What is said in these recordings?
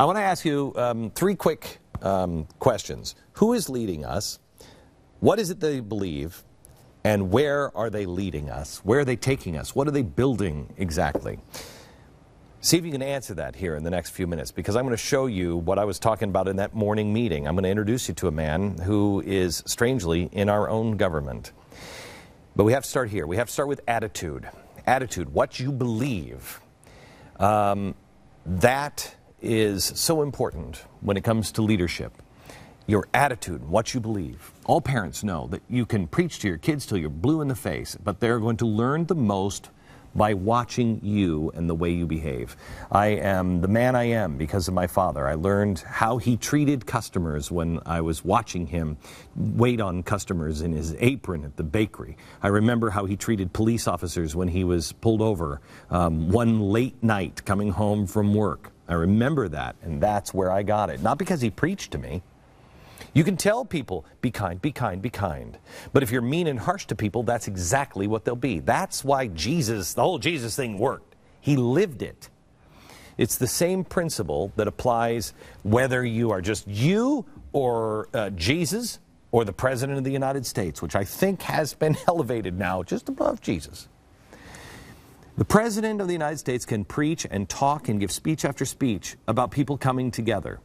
I want to ask you um, three quick um, questions. Who is leading us? What is it they believe? And where are they leading us? Where are they taking us? What are they building exactly? See if you can answer that here in the next few minutes because I'm going to show you what I was talking about in that morning meeting. I'm going to introduce you to a man who is strangely in our own government. But we have to start here. We have to start with attitude. Attitude, what you believe. Um, that is so important when it comes to leadership. Your attitude, and what you believe. All parents know that you can preach to your kids till you're blue in the face, but they're going to learn the most by watching you and the way you behave. I am the man I am because of my father. I learned how he treated customers when I was watching him wait on customers in his apron at the bakery. I remember how he treated police officers when he was pulled over um, one late night coming home from work. I remember that, and that's where I got it. Not because he preached to me. You can tell people, be kind, be kind, be kind. But if you're mean and harsh to people, that's exactly what they'll be. That's why Jesus, the whole Jesus thing worked. He lived it. It's the same principle that applies whether you are just you or uh, Jesus or the President of the United States, which I think has been elevated now just above Jesus. The President of the United States can preach and talk and give speech after speech about people coming together.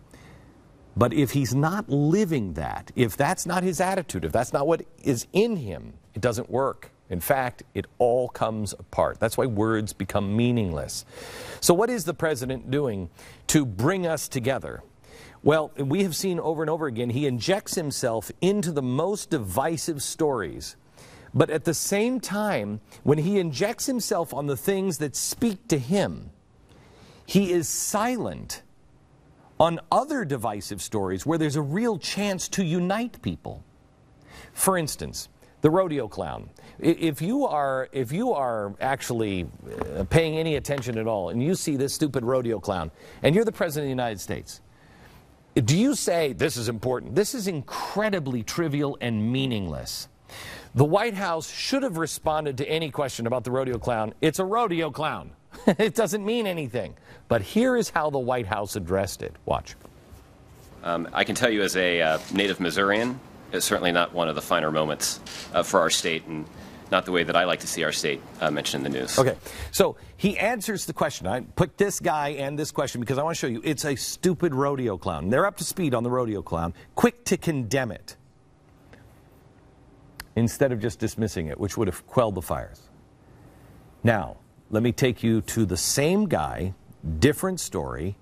But if he's not living that, if that's not his attitude, if that's not what is in him, it doesn't work. In fact, it all comes apart. That's why words become meaningless. So, what is the president doing to bring us together? Well, we have seen over and over again, he injects himself into the most divisive stories. But at the same time, when he injects himself on the things that speak to him, he is silent on other divisive stories where there's a real chance to unite people. For instance, the rodeo clown. If you are, if you are actually uh, paying any attention at all and you see this stupid rodeo clown and you're the President of the United States, do you say this is important? This is incredibly trivial and meaningless. The White House should have responded to any question about the rodeo clown. It's a rodeo clown. it doesn't mean anything. But here is how the White House addressed it. Watch. Um, I can tell you, as a uh, native Missourian, it's certainly not one of the finer moments uh, for our state and not the way that I like to see our state uh, mentioned in the news. Okay, so he answers the question. I put this guy and this question because I want to show you it's a stupid rodeo clown. They're up to speed on the rodeo clown, quick to condemn it instead of just dismissing it, which would have quelled the fires. Now, let me take you to the same guy, different story,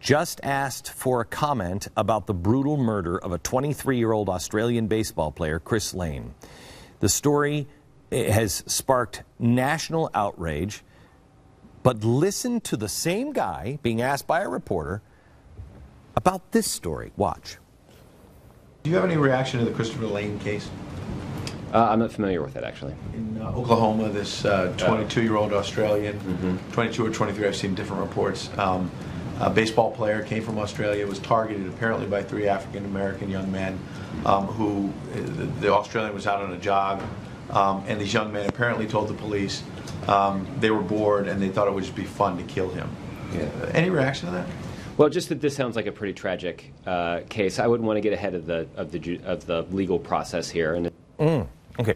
just asked for a comment about the brutal murder of a 23 year old Australian baseball player, Chris Lane. The story has sparked national outrage, but listen to the same guy being asked by a reporter about this story. Watch. Do you have any reaction to the Christopher Lane case? Uh, I'm not familiar with it, actually. In uh, Oklahoma, this 22-year-old uh, Australian, mm-hmm. 22 or 23, I've seen different reports. Um, a baseball player came from Australia, was targeted apparently by three African American young men um, who, the, the, Australian was out on a jog, um, and these young men apparently told the police um, they were bored and they thought it would just be fun to kill him. Yeah. Any reaction to that? Well, just that this sounds like a pretty tragic uh, case. I wouldn't want to get ahead of the of the of the legal process here. And mm. Okay.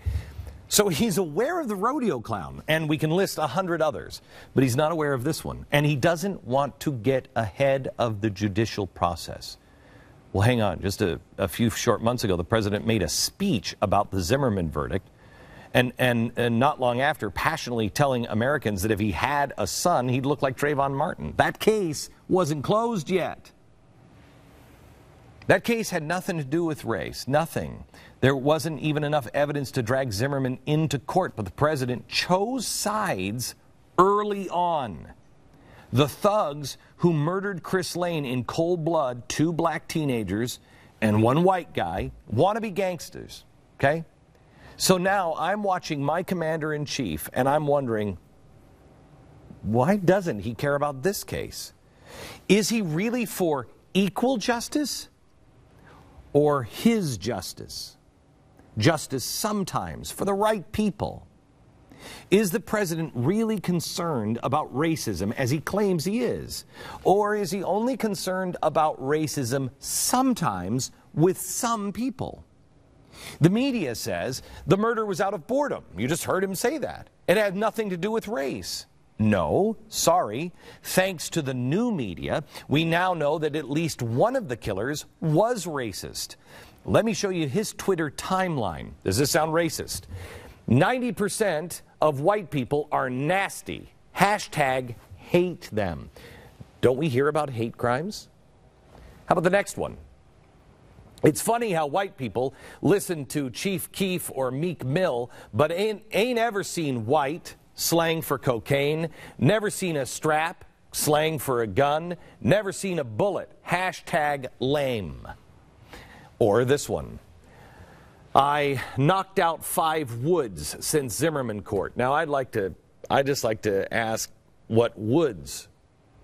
So he's aware of the rodeo clown, and we can list a hundred others, but he's not aware of this one. And he doesn't want to get ahead of the judicial process. Well, hang on. Just a, a few short months ago, the president made a speech about the Zimmerman verdict, and, and, and not long after, passionately telling Americans that if he had a son, he'd look like Trayvon Martin. That case wasn't closed yet. That case had nothing to do with race, nothing. There wasn't even enough evidence to drag Zimmerman into court, but the president chose sides early on. The thugs who murdered Chris Lane in cold blood, two black teenagers and one white guy, wannabe gangsters, okay? So now I'm watching my commander in chief and I'm wondering, why doesn't he care about this case? Is he really for equal justice or his justice? Justice sometimes for the right people. Is the president really concerned about racism as he claims he is? Or is he only concerned about racism sometimes with some people? The media says the murder was out of boredom. You just heard him say that. It had nothing to do with race. No, sorry. Thanks to the new media, we now know that at least one of the killers was racist. Let me show you his Twitter timeline. Does this sound racist? 90% of white people are nasty. Hashtag hate them. Don't we hear about hate crimes? How about the next one? It's funny how white people listen to Chief Keef or Meek Mill, but ain't, ain't ever seen white, slang for cocaine, never seen a strap, slang for a gun, never seen a bullet, hashtag lame. Or this one. I knocked out five woods since Zimmerman court. Now I'd like to, I just like to ask what woods,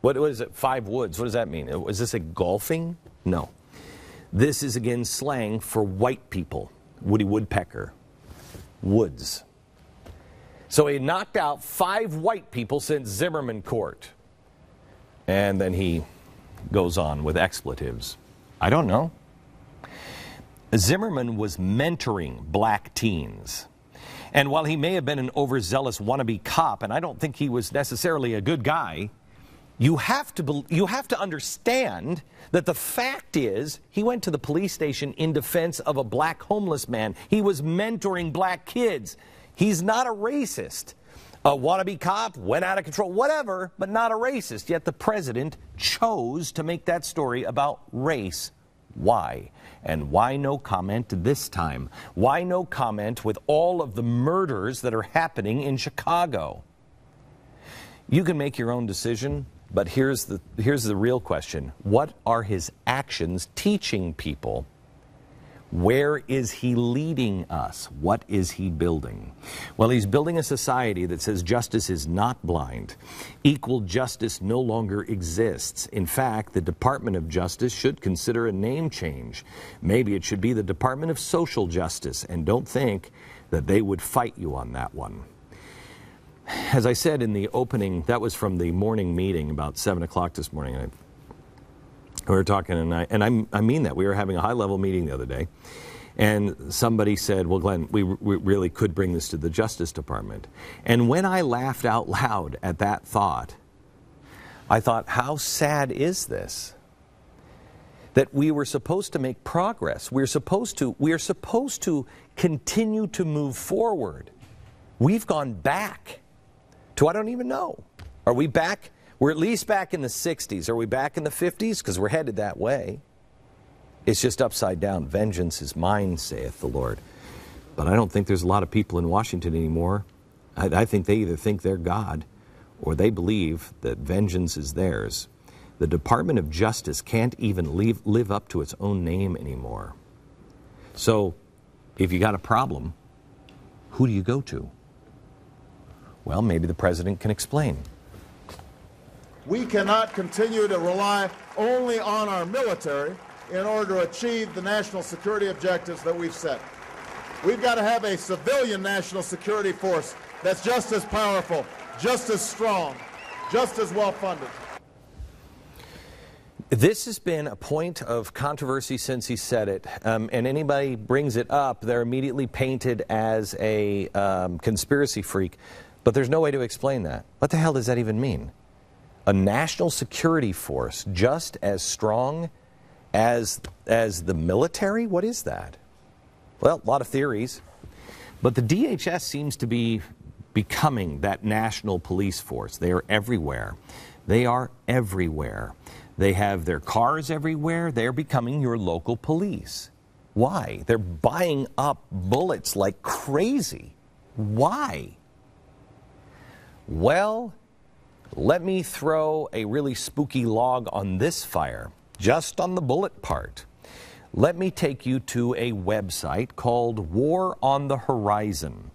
what, what is it, five woods, what does that mean? Is this a golfing? No. This is again slang for white people. Woody Woodpecker. Woods. So he knocked out five white people since Zimmerman court. And then he goes on with expletives. I don't know. Zimmerman was mentoring black teens. And while he may have been an overzealous wannabe cop, and I don't think he was necessarily a good guy, you have to you have to understand that the fact is he went to the police station in defense of a black homeless man. He was mentoring black kids. He's not a racist. A wannabe cop went out of control, whatever, but not a racist. Yet the president chose to make that story about race. Why? And why no comment this time? Why no comment with all of the murders that are happening in Chicago? You can make your own decision, but here's the, here's the real question What are his actions teaching people? Where is he leading us? What is he building? Well, he's building a society that says justice is not blind. Equal justice no longer exists. In fact, the Department of Justice should consider a name change. Maybe it should be the Department of Social Justice, and don't think that they would fight you on that one. As I said in the opening, that was from the morning meeting about 7 o'clock this morning. We were talking, and I, and I, I mean that. We were having a high level meeting the other day, and somebody said, Well, Glenn, we, we really could bring this to the Justice Department. And when I laughed out loud at that thought, I thought, How sad is this? That we were supposed to make progress. We're supposed to, we are supposed to continue to move forward. We've gone back to I don't even know. Are we back we're at least back in the 60s. Are we back in the 50s? Because we're headed that way. It's just upside down. Vengeance is mine, saith the Lord. But I don't think there's a lot of people in Washington anymore. I, I think they either think they're God or they believe that vengeance is theirs. The Department of Justice can't even leave, live up to its own name anymore. So, if you got a problem, who do you go to? Well, maybe the president can explain. We cannot continue to rely only on our military in order to achieve the national security objectives that we've set. We've got to have a civilian national security force that's just as powerful, just as strong, just as well funded. This has been a point of controversy since he said it, um, and anybody brings it up, they're immediately painted as a um, conspiracy freak. But there's no way to explain that. What the hell does that even mean? A national security force just as strong as, as the military? What is that? Well, a lot of theories. But the DHS seems to be becoming that national police force. They are everywhere. They are everywhere. They have their cars everywhere. They're becoming your local police. Why? They're buying up bullets like crazy. Why? Well, let me throw a really spooky log on this fire, just on the bullet part. Let me take you to a website called War on the Horizon.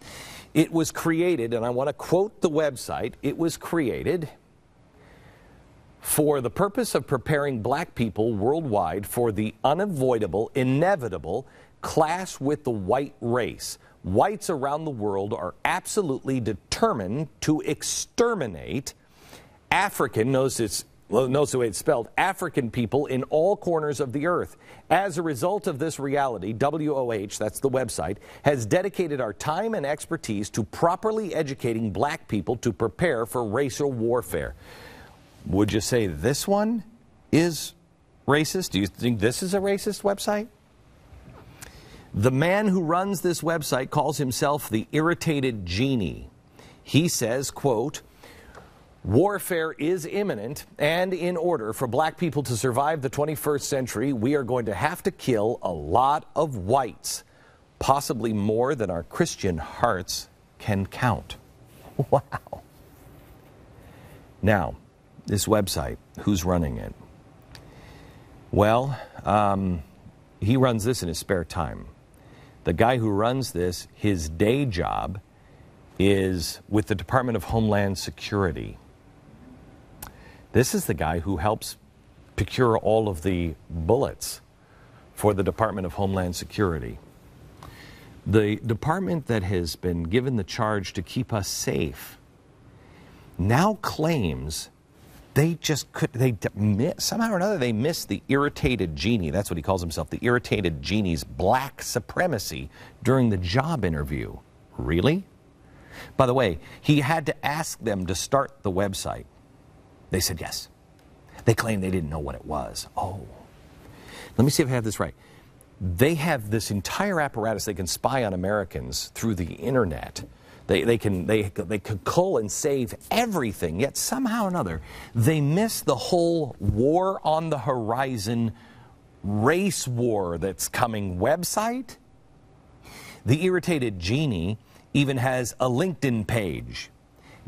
It was created, and I want to quote the website, it was created for the purpose of preparing black people worldwide for the unavoidable, inevitable clash with the white race. whites around the world are absolutely determined to exterminate African, knows it's knows the way it's spelled, African people in all corners of the earth. As a result of this reality, WOH, that's the website, has dedicated our time and expertise to properly educating black people to prepare for racial warfare. Would you say this one is racist? Do you think this is a racist website? The man who runs this website calls himself the irritated genie. He says, quote, Warfare is imminent, and in order for black people to survive the 21st century, we are going to have to kill a lot of whites, possibly more than our Christian hearts can count. Wow. Now, this website, who's running it? Well, um, he runs this in his spare time. The guy who runs this, his day job is with the Department of Homeland Security. This is the guy who helps procure all of the bullets for the Department of Homeland Security. The department that has been given the charge to keep us safe now claims they just could they somehow or another they missed the irritated genie that's what he calls himself the irritated genie's black supremacy during the job interview. Really? By the way he had to ask them to start the website they said yes they claimed they didn't know what it was oh let me see if i have this right they have this entire apparatus they can spy on americans through the internet they, they, can, they, they can cull and save everything, yet somehow or another, they miss the whole war on the horizon race war that's coming website. The irritated genie even has a LinkedIn page.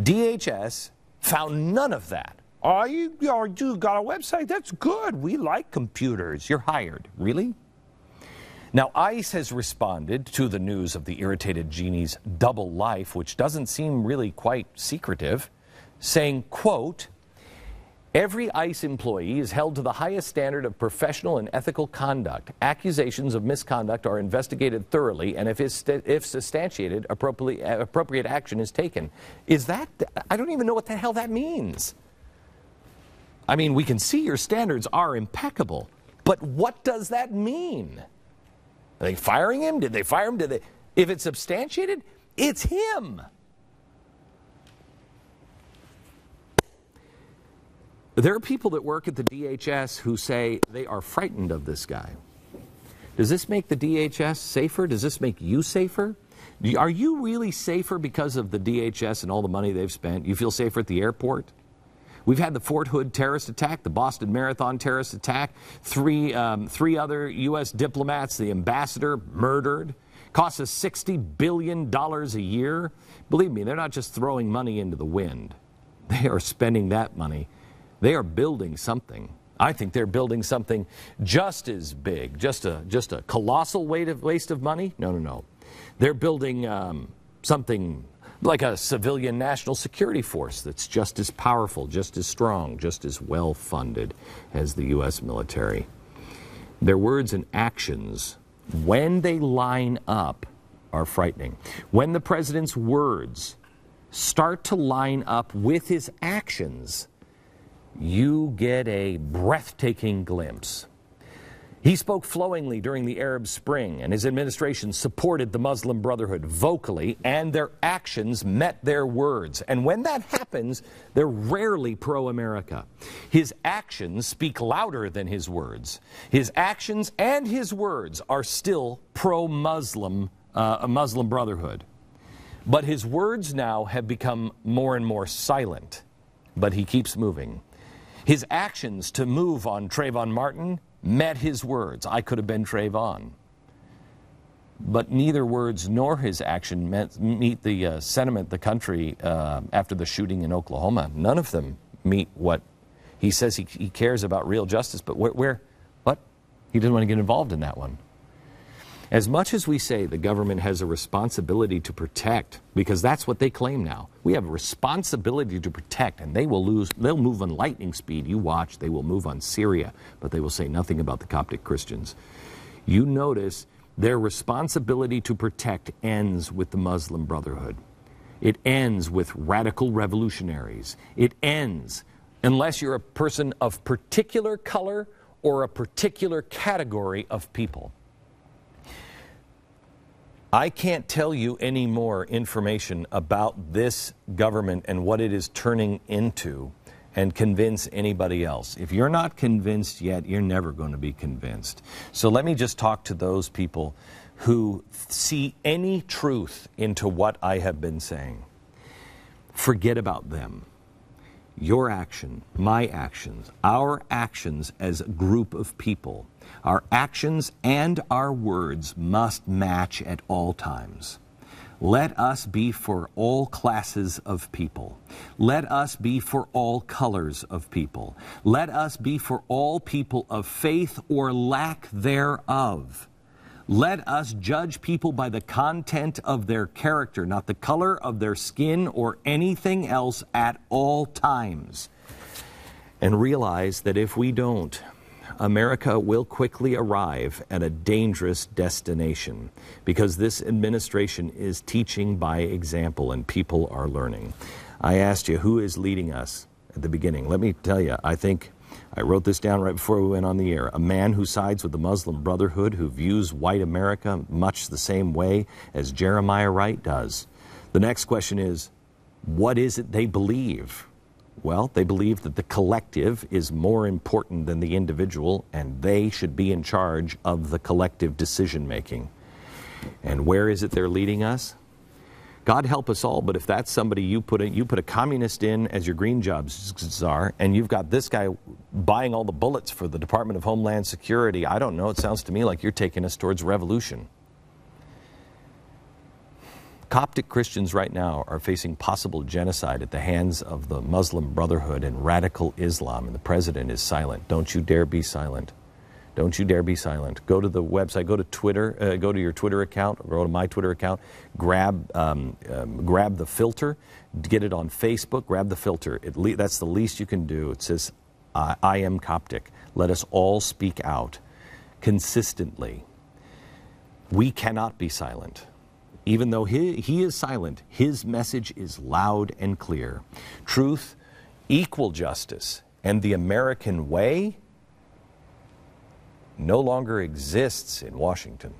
DHS found none of that. Oh, you, you got a website? That's good. We like computers. You're hired. Really? Now, ICE has responded to the news of the irritated genie's double life, which doesn't seem really quite secretive, saying, quote, Every ICE employee is held to the highest standard of professional and ethical conduct. Accusations of misconduct are investigated thoroughly, and if, if substantiated, appropriate action is taken. Is that, I don't even know what the hell that means. I mean, we can see your standards are impeccable, but what does that mean? Are they firing him? Did they fire him? Did they? If it's substantiated, it's him. There are people that work at the DHS who say they are frightened of this guy. Does this make the DHS safer? Does this make you safer? Are you really safer because of the DHS and all the money they've spent? You feel safer at the airport? We've had the Fort Hood terrorist attack, the Boston Marathon terrorist attack, three, um, three other U.S. diplomats, the ambassador murdered. Costs us $60 billion a year. Believe me, they're not just throwing money into the wind. They are spending that money. They are building something. I think they're building something just as big, just a, just a colossal waste of money. No, no, no. They're building um, something like a civilian national security force that's just as powerful, just as strong, just as well funded as the U.S. military. Their words and actions, when they line up, are frightening. When the president's words start to line up with his actions, you get a breathtaking glimpse he spoke flowingly during the Arab Spring, and his administration supported the Muslim Brotherhood vocally, and their actions met their words. And when that happens, they're rarely pro America. His actions speak louder than his words. His actions and his words are still pro Muslim, uh, Muslim Brotherhood. But his words now have become more and more silent, but he keeps moving. His actions to move on Trayvon Martin met his words. I could have been Trayvon. But neither words nor his action met, meet the uh, sentiment the country uh, after the shooting in Oklahoma. None of them meet what he says he, he cares about real justice, but where, where, what? He didn't want to get involved in that one. As much as we say the government has a responsibility to protect, because that's what they claim now, we have a responsibility to protect, and they will lose, they'll move on lightning speed. You watch, they will move on Syria, but they will say nothing about the Coptic Christians. You notice Their responsibility to protect ends with the Muslim Brotherhood. It ends with radical revolutionaries. It ends unless you're a person of particular color or a particular category of people. I can't tell you any more information about this government and what it is turning into and convince anybody else. If you're not convinced yet, you're never going to be convinced. So let me just talk to those people who see any truth into what I have been saying. Forget about them. Your action, my actions, our actions as a group of people our actions and our words must match at all times. Let us be for all classes of people. Let us be for all colors of people. Let us be for all people of faith or lack thereof. Let us judge people by the content of their character, not the color of their skin or anything else at all times. And realize that if we don't, America will quickly arrive at a dangerous destination because this administration is teaching by example and people are learning. I asked you who is leading us at the beginning. Let me tell you, I think I wrote this down right before we went on the air. A man who sides with the Muslim Brotherhood, who views white America much the same way as Jeremiah Wright does. The next question is what is it they believe? Well, they believe that the collective is more important than the individual, and they should be in charge of the collective decision making. And where is it they're leading us? God help us all, but if that's somebody you put a, you put a communist in as your green jobs czar, and you've got this guy buying all the bullets for the Department of Homeland Security, I don't know. It sounds to me like you're taking us towards revolution. Coptic Christians right now are facing possible genocide at the hands of the Muslim Brotherhood and radical Islam, and the president is silent. Don't you dare be silent. Don't you dare be silent. Go to the website, go to Twitter, uh, go to your Twitter account, go to my Twitter account, grab, um, um, grab the filter, get it on Facebook, grab the filter. Le- that's the least you can do. It says, I am Coptic. Let us all speak out consistently. We cannot be silent. Even though he, he is silent, his message is loud and clear. Truth, equal justice, and the American way no longer exists in Washington.